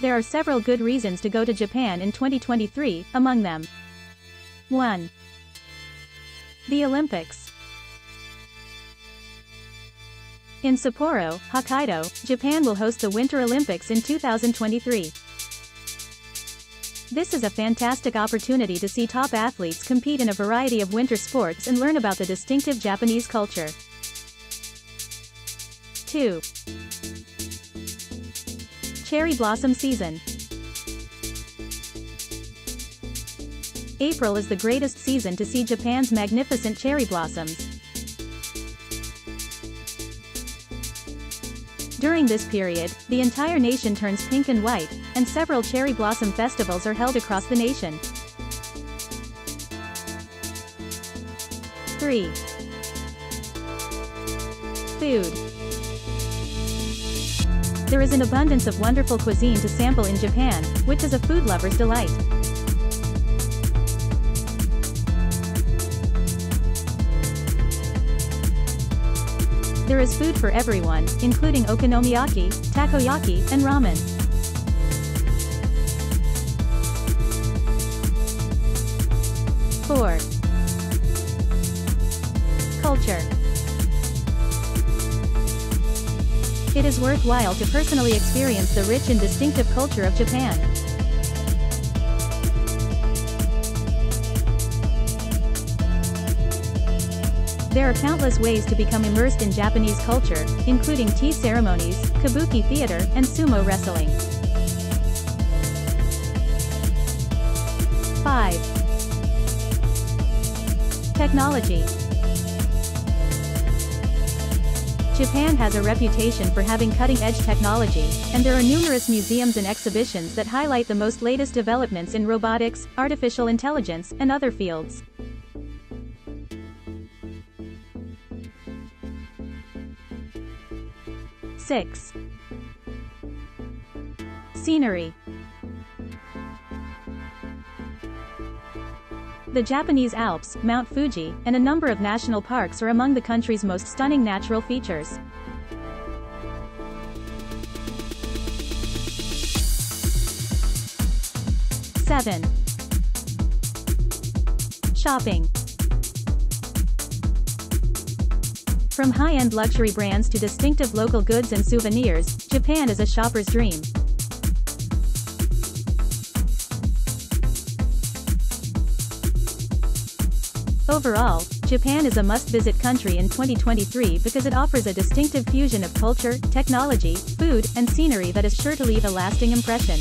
There are several good reasons to go to Japan in 2023, among them. 1. The Olympics. In Sapporo, Hokkaido, Japan will host the Winter Olympics in 2023. This is a fantastic opportunity to see top athletes compete in a variety of winter sports and learn about the distinctive Japanese culture. 2. Cherry Blossom Season April is the greatest season to see Japan's magnificent cherry blossoms. During this period, the entire nation turns pink and white, and several cherry blossom festivals are held across the nation. 3. Food. There is an abundance of wonderful cuisine to sample in Japan, which is a food lover's delight. There is food for everyone, including okonomiyaki, takoyaki, and ramen. Four. Culture. It is worthwhile to personally experience the rich and distinctive culture of Japan. There are countless ways to become immersed in Japanese culture, including tea ceremonies, kabuki theater, and sumo wrestling. 5. Technology. Japan has a reputation for having cutting-edge technology, and there are numerous museums and exhibitions that highlight the most latest developments in robotics, artificial intelligence, and other fields. 6. Scenery The Japanese Alps, Mount Fuji, and a number of national parks are among the country's most stunning natural features. Seven. Shopping. From high-end luxury brands to distinctive local goods and souvenirs, Japan is a shopper's dream. Overall, Japan is a must-visit country in 2023 because it offers a distinctive fusion of culture, technology, food, and scenery that is sure to leave a lasting impression.